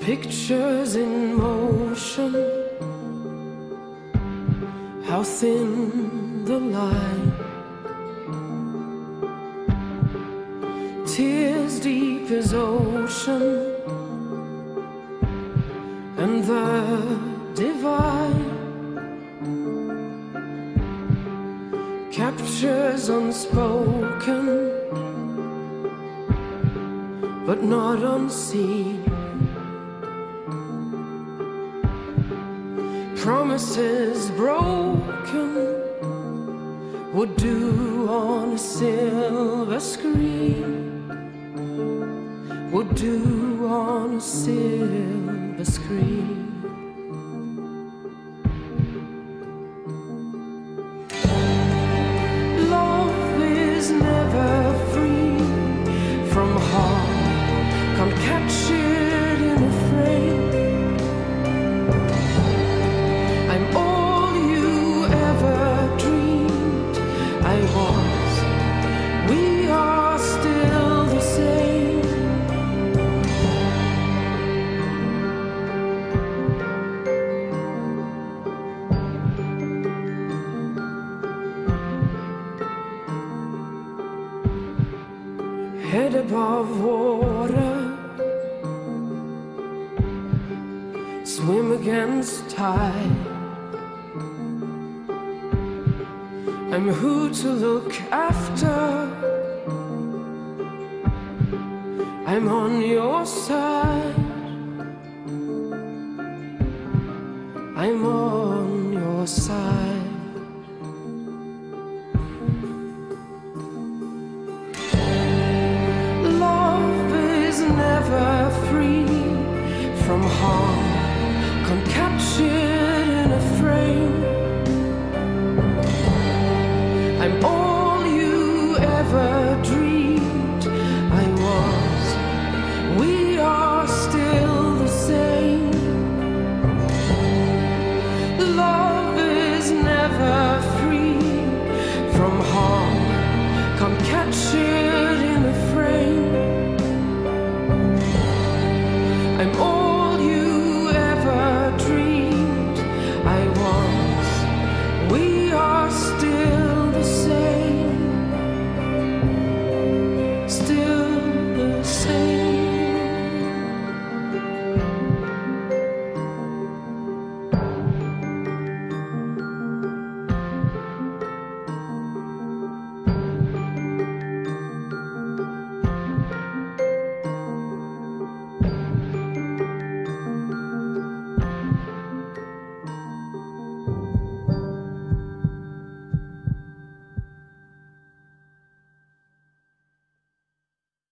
Pictures in motion, how thin the line. Tears deep as ocean, and the divine captures unspoken, but not unseen. Promises broken would do on a silver screen would do on a silver screen. Love is Head above water, swim against tide. I'm who to look after. I'm on your side. I'm on harm. Catch it in a frame. I'm all you ever dreamed I was. We are still the same. Love is never free from harm. Come